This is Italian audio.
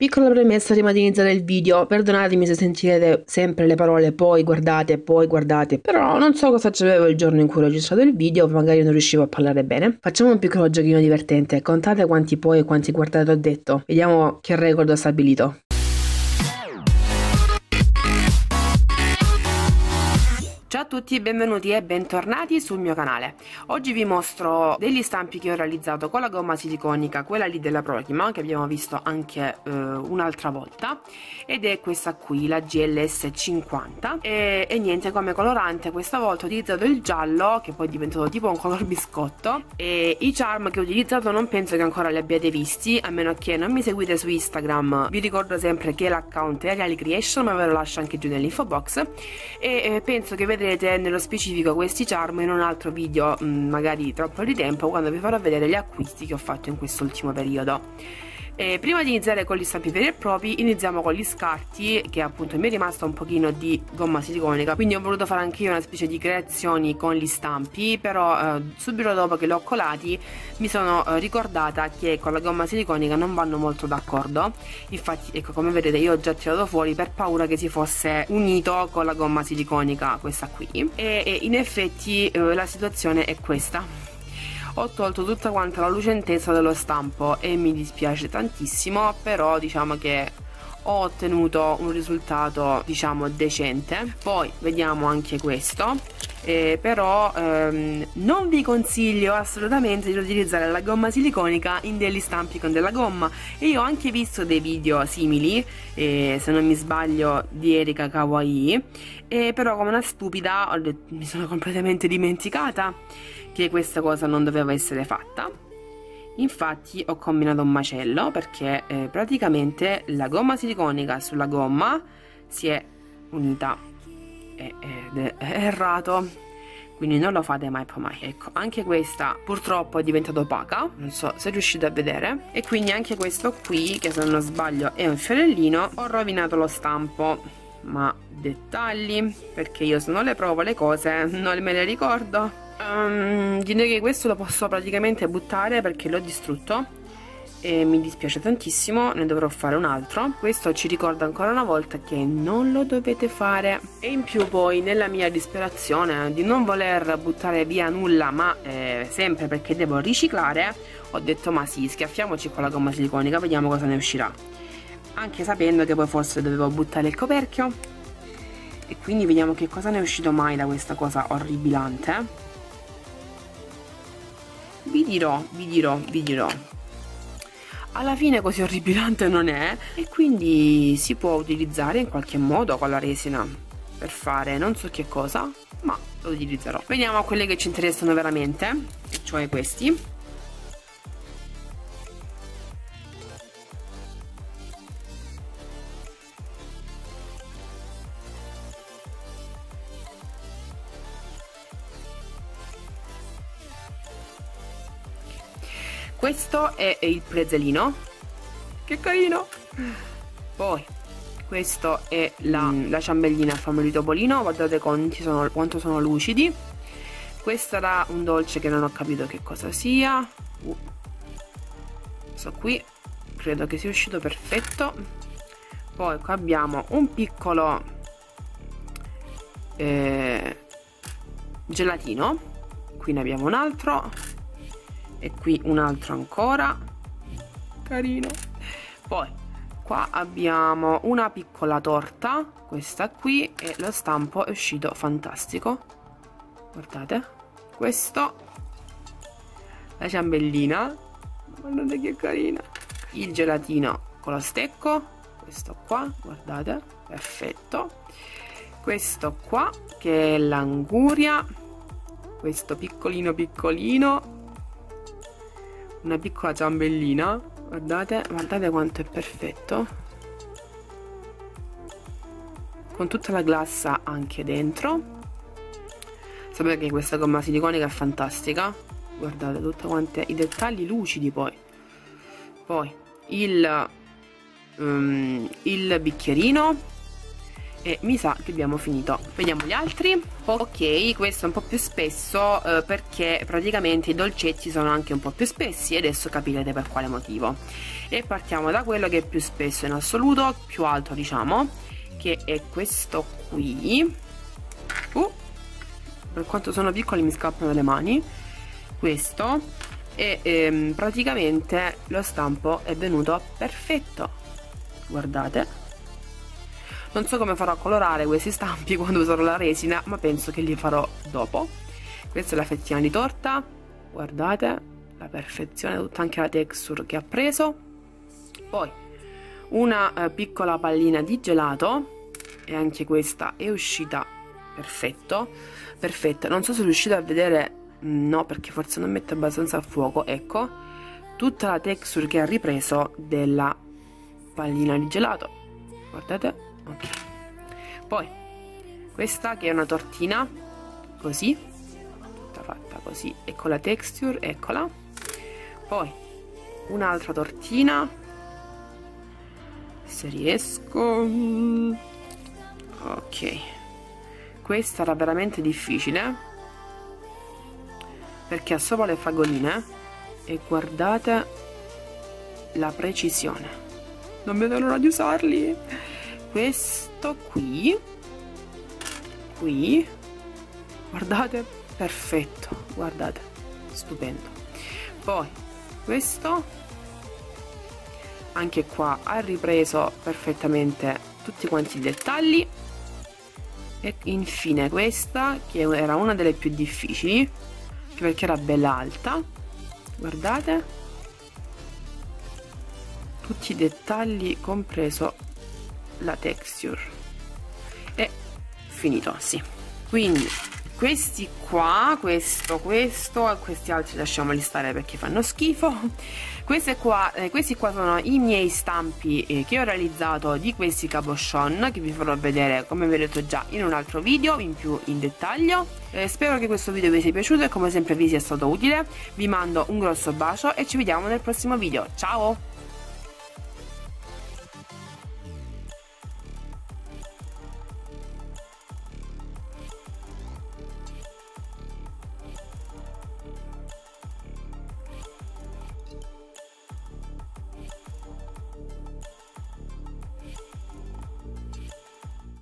Piccola premessa prima di iniziare il video, perdonatemi se sentirete sempre le parole poi guardate, poi guardate, però non so cosa c'avevo il giorno in cui ho registrato il video, magari non riuscivo a parlare bene. Facciamo un piccolo giochino divertente, contate quanti poi e quanti guardate ho detto, vediamo che record ho stabilito. Ciao a tutti, benvenuti e bentornati sul mio canale. Oggi vi mostro degli stampi che ho realizzato con la gomma siliconica, quella lì della Prochima, che abbiamo visto anche eh, un'altra volta, ed è questa qui, la GLS 50. E, e, niente, come colorante questa volta ho utilizzato il giallo, che poi è diventato tipo un color biscotto, e i charm che ho utilizzato non penso che ancora li abbiate visti, a meno che non mi seguite su Instagram. Vi ricordo sempre che l'account è Reali Creation, ma ve lo lascio anche giù nell'info box, e eh, penso che vedrete vedrete nello specifico questi charm in un altro video mm, magari troppo di tempo quando vi farò vedere gli acquisti che ho fatto in quest'ultimo periodo e prima di iniziare con gli stampi veri e propri iniziamo con gli scarti che appunto mi è rimasta un pochino di gomma siliconica. Quindi ho voluto fare anche io una specie di creazioni con gli stampi però eh, subito dopo che li ho colati mi sono eh, ricordata che con la gomma siliconica non vanno molto d'accordo. Infatti ecco come vedete io ho già tirato fuori per paura che si fosse unito con la gomma siliconica questa qui. E, e in effetti eh, la situazione è questa ho tolto tutta quanta la lucentezza dello stampo e mi dispiace tantissimo però diciamo che ho ottenuto un risultato diciamo decente. Poi vediamo anche questo. Eh, però ehm, non vi consiglio assolutamente di utilizzare la gomma siliconica in degli stampi con della gomma. E io ho anche visto dei video simili eh, se non mi sbaglio di Erika Kawaii e però come una stupida mi sono completamente dimenticata che questa cosa non doveva essere fatta infatti ho combinato un macello perché eh, praticamente la gomma siliconica sulla gomma si è unita ed è errato. Quindi non lo fate mai poi mai. Ecco anche questa purtroppo è diventata opaca non so se riuscite a vedere. E quindi anche questo qui che se non sbaglio è un fiorellino ho rovinato lo stampo. Ma dettagli perché io se non le provo le cose non me le ricordo um, direi che questo lo posso praticamente buttare perché l'ho distrutto e mi dispiace tantissimo, ne dovrò fare un altro. Questo ci ricorda ancora una volta che non lo dovete fare. E in più poi nella mia disperazione di non voler buttare via nulla ma eh, sempre perché devo riciclare, ho detto ma sì, schiaffiamoci con la gomma siliconica, vediamo cosa ne uscirà. Anche sapendo che poi forse dovevo buttare il coperchio. E quindi vediamo che cosa ne è uscito mai da questa cosa orribilante vi dirò, vi dirò, vi dirò. Alla fine così orribilante non è e quindi si può utilizzare in qualche modo con la resina per fare non so che cosa, ma lo utilizzerò. Veniamo a quelle che ci interessano veramente, cioè questi. Questo è il prezzolino che carino. Poi questo è la, mm. la ciambellina a forma di topolino. Guardate quanti sono, quanto sono lucidi. Questo era un dolce che non ho capito che cosa sia. Uh. questo qui credo che sia uscito perfetto. Poi qua abbiamo un piccolo eh, gelatino. Qui ne abbiamo un altro e qui un altro ancora. Carino. Poi qua abbiamo una piccola torta. Questa qui e lo stampo è uscito fantastico. Guardate. Questo. La ciambellina. Guardate che carina. Il gelatino con lo stecco. Questo qua guardate. Perfetto. Questo qua che è l'anguria. Questo piccolino piccolino una piccola ciambellina guardate guardate quanto è perfetto. Con tutta la glassa anche dentro. Sapete che questa gomma siliconica è fantastica. Guardate tutti quanti i dettagli lucidi poi. Poi il, um, il bicchierino e mi sa che abbiamo finito. Vediamo gli altri. Ok questo è un po' più spesso eh, perché praticamente i dolcetti sono anche un po' più spessi e adesso capirete per quale motivo. E partiamo da quello che è più spesso in assoluto più alto diciamo che è questo qui. Uh, per quanto sono piccoli mi scappano dalle mani. Questo. E ehm, praticamente lo stampo è venuto perfetto. Guardate non so come farò a colorare questi stampi quando userò la resina, ma penso che li farò dopo. Questa è la fettina di torta, guardate, la perfezione, tutta anche la texture che ha preso. Poi una eh, piccola pallina di gelato, e anche questa è uscita perfetto, perfetta. Non so se riuscite a vedere, mm, no perché forse non mette abbastanza a fuoco, ecco, tutta la texture che ha ripreso della pallina di gelato. Guardate, ok. Poi questa che è una tortina così tutta fatta così e con la texture eccola. Poi un'altra tortina se riesco. Ok. Questa era veramente difficile perché ha sopra le fagoline e guardate la precisione. Non vedo l'ora di usarli questo qui. Qui. Guardate perfetto guardate stupendo. Poi questo. Anche qua ha ripreso perfettamente tutti quanti i dettagli. E infine questa che era una delle più difficili perché era bella alta. Guardate. Tutti i dettagli compreso la texture. E finito sì. Quindi questi qua questo questo e questi altri lasciamoli stare perché fanno schifo. Qua, eh, questi qua sono i miei stampi eh, che ho realizzato di questi cabochon che vi farò vedere come vi ho detto già in un altro video in più in dettaglio. Eh, spero che questo video vi sia piaciuto e come sempre vi sia stato utile. Vi mando un grosso bacio e ci vediamo nel prossimo video. Ciao